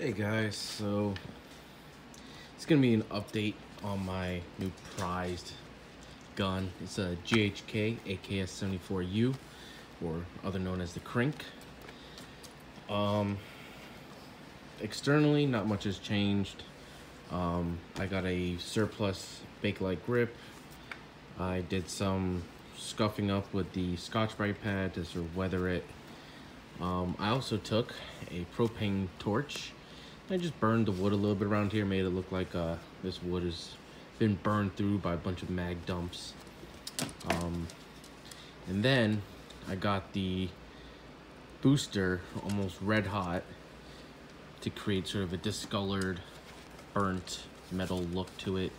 Hey guys, so it's gonna be an update on my new prized gun. It's a GHK AKS-74U, or other known as the Krink. Um, externally, not much has changed. Um, I got a surplus Bakelite grip. I did some scuffing up with the Scotch-Brite pad to sort of weather it. Um, I also took a propane torch. I just burned the wood a little bit around here, made it look like uh, this wood has been burned through by a bunch of mag dumps. Um, and then I got the booster almost red hot to create sort of a discolored, burnt metal look to it.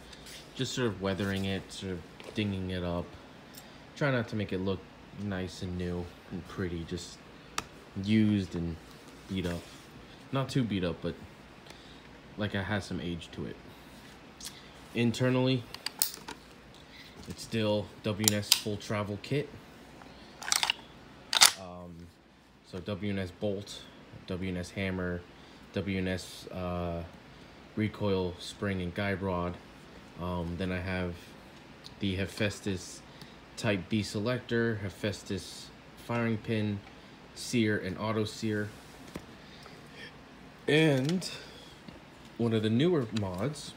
Just sort of weathering it, sort of dinging it up. Try not to make it look nice and new and pretty, just used and beat up. Not too beat up, but like I had some age to it. Internally, it's still W&S full travel kit. Um, so W&S bolt, W&S hammer, W&S uh, recoil spring and guide rod. Um, then I have the Hephaestus Type B selector, Hephaestus firing pin, sear and auto sear. And one of the newer mods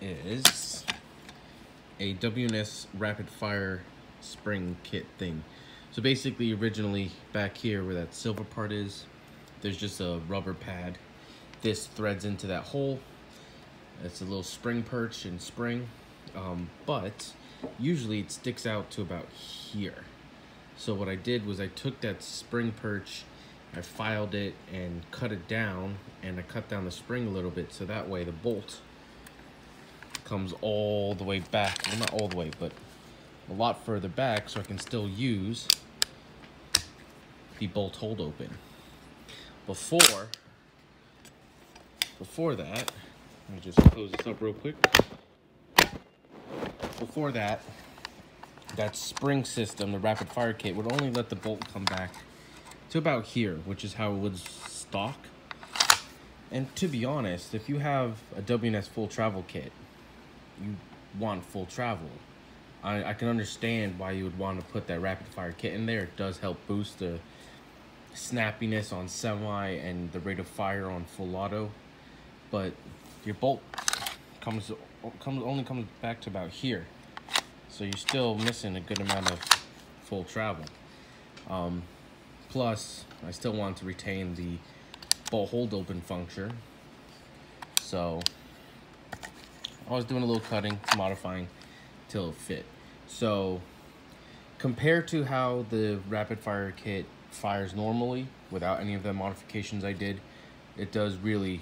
is a W&S rapid fire spring kit thing. So basically originally back here where that silver part is, there's just a rubber pad. This threads into that hole. It's a little spring perch and spring, um, but usually it sticks out to about here. So what I did was I took that spring perch, I filed it and cut it down and I cut down the spring a little bit so that way the bolt comes all the way back. Well, not all the way, but a lot further back so I can still use the bolt hold open. Before, before that, let me just close this up real quick. Before that, that spring system, the rapid fire kit, would only let the bolt come back to about here, which is how it would stock. And to be honest, if you have a W&S full travel kit, you want full travel. I, I can understand why you would want to put that rapid fire kit in there. It does help boost the snappiness on semi and the rate of fire on full auto. But your bolt comes comes only comes back to about here. So you're still missing a good amount of full travel. Um, plus, I still want to retain the bolt hold open function. So I was doing a little cutting, modifying till it fit. So compared to how the rapid fire kit fires normally without any of the modifications I did, it does really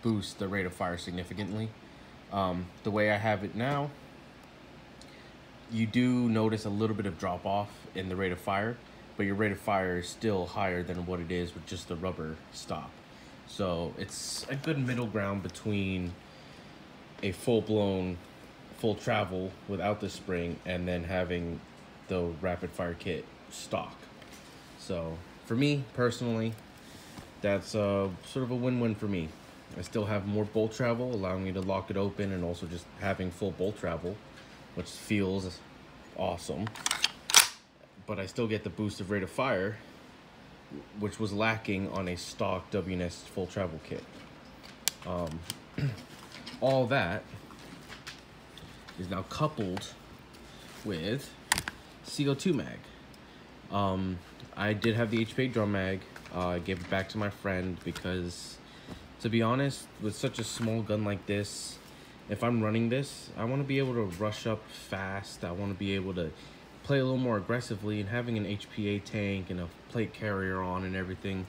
boost the rate of fire significantly. Um, the way I have it now, you do notice a little bit of drop off in the rate of fire, but your rate of fire is still higher than what it is with just the rubber stop. So it's a good middle ground between a full-blown full travel without the spring and then having the rapid fire kit stock. So for me personally, that's uh, sort of a win-win for me. I still have more bolt travel, allowing me to lock it open and also just having full bolt travel, which feels awesome. But I still get the boost of rate of fire, which was lacking on a stock W&S full travel kit. Um, all that is now coupled with CO2 mag. Um, I did have the HPA drum mag. Uh, I gave it back to my friend because, to be honest, with such a small gun like this, if I'm running this, I want to be able to rush up fast. I want to be able to play a little more aggressively and having an HPA tank and a plate carrier on and everything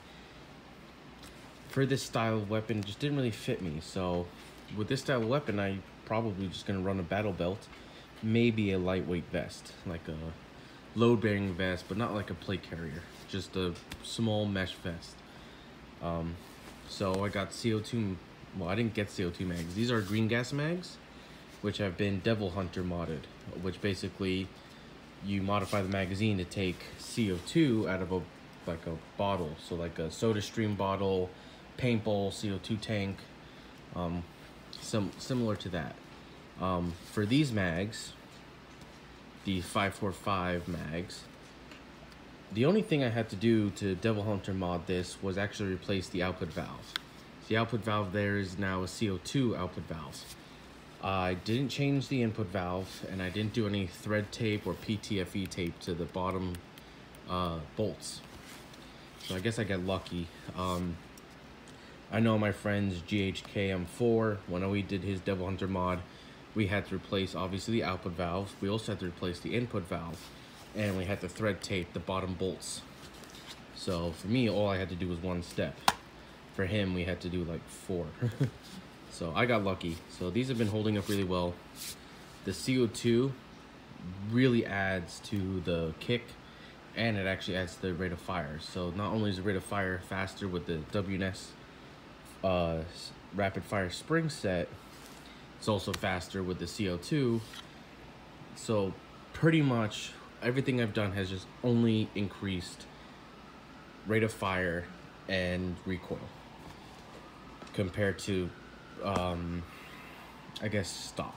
for this style of weapon just didn't really fit me. So with this style of weapon, I probably just gonna run a battle belt, maybe a lightweight vest, like a load bearing vest, but not like a plate carrier, just a small mesh vest. Um, so I got CO2, well I didn't get CO2 mags. These are green gas mags, which have been Devil Hunter modded, which basically you modify the magazine to take CO2 out of a like a bottle, so like a SodaStream bottle, paintball CO2 tank, um, some similar to that. Um, for these mags, the 545 mags, the only thing I had to do to Devil Hunter mod this was actually replace the output valve. The output valve there is now a CO2 output valve. I didn't change the input valve and I didn't do any thread tape or PTFE tape to the bottom uh, bolts. So I guess I got lucky. Um, I know my friends GHKM4, when we did his Devil Hunter mod, we had to replace obviously the output valve. We also had to replace the input valve and we had to thread tape the bottom bolts. So for me, all I had to do was one step. For him, we had to do like four. so I got lucky. So these have been holding up really well. The CO2 really adds to the kick and it actually adds to the rate of fire. So not only is the rate of fire faster with the W&S uh, rapid fire spring set, it's also faster with the CO2. So pretty much everything I've done has just only increased rate of fire and recoil compared to, um, I guess, stock.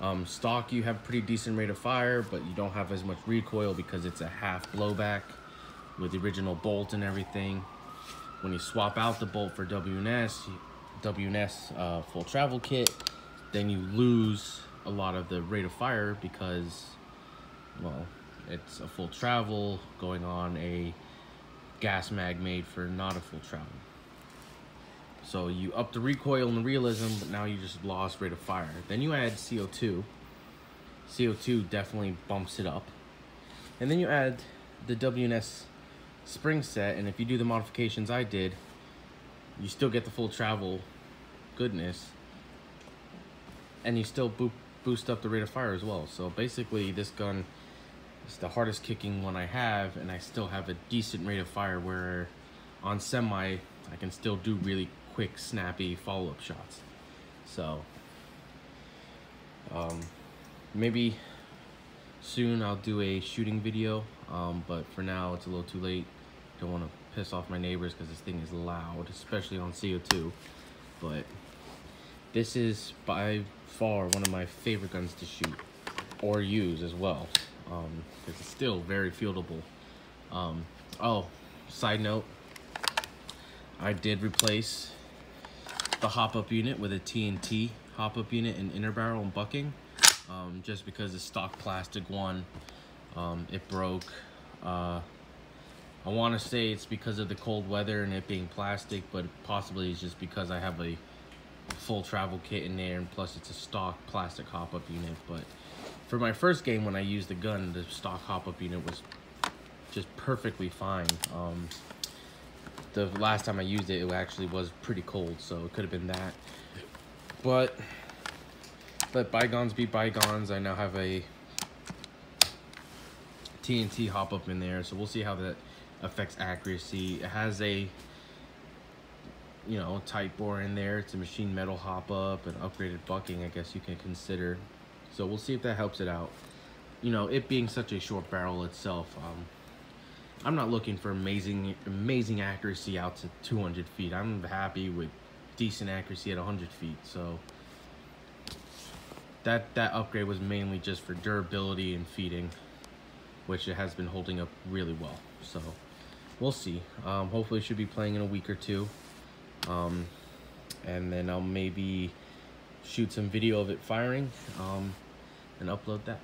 Um, stock, you have pretty decent rate of fire, but you don't have as much recoil because it's a half blowback with the original bolt and everything. When you swap out the bolt for W&S, W&S uh, full travel kit, then you lose a lot of the rate of fire because, well, it's a full travel going on a gas mag made for not a full travel. So you up the recoil and the realism, but now you just lost rate of fire. Then you add CO2. CO2 definitely bumps it up. And then you add the W&S spring set, and if you do the modifications I did, you still get the full travel goodness, and you still bo boost up the rate of fire as well. So basically, this gun is the hardest kicking one I have, and I still have a decent rate of fire where on semi, I can still do really quick, snappy follow-up shots. So, um, maybe soon I'll do a shooting video, um, but for now it's a little too late. Don't want to piss off my neighbors because this thing is loud, especially on CO2. But this is by far one of my favorite guns to shoot or use as well um, it's still very fieldable. Um, oh, side note, I did replace the hop-up unit with a TNT hop-up unit and inner barrel and bucking um, just because the stock plastic one um, it broke. Uh, I want to say it's because of the cold weather and it being plastic but possibly it's just because I have a full travel kit in there and plus it's a stock plastic hop-up unit. But for my first game when I used the gun the stock hop-up unit was just perfectly fine. Um, the last time I used it, it actually was pretty cold, so it could have been that. But let bygones be bygones. I now have a TNT hop up in there, so we'll see how that affects accuracy. It has a you know tight bore in there. It's a machine metal hop up and upgraded bucking. I guess you can consider. So we'll see if that helps it out. You know, it being such a short barrel itself, um, I'm not looking for amazing amazing accuracy out to 200 feet. I'm happy with decent accuracy at 100 feet. So that that upgrade was mainly just for durability and feeding, which it has been holding up really well. So we'll see. Um, hopefully, should be playing in a week or two, um, and then I'll maybe shoot some video of it firing um, and upload that.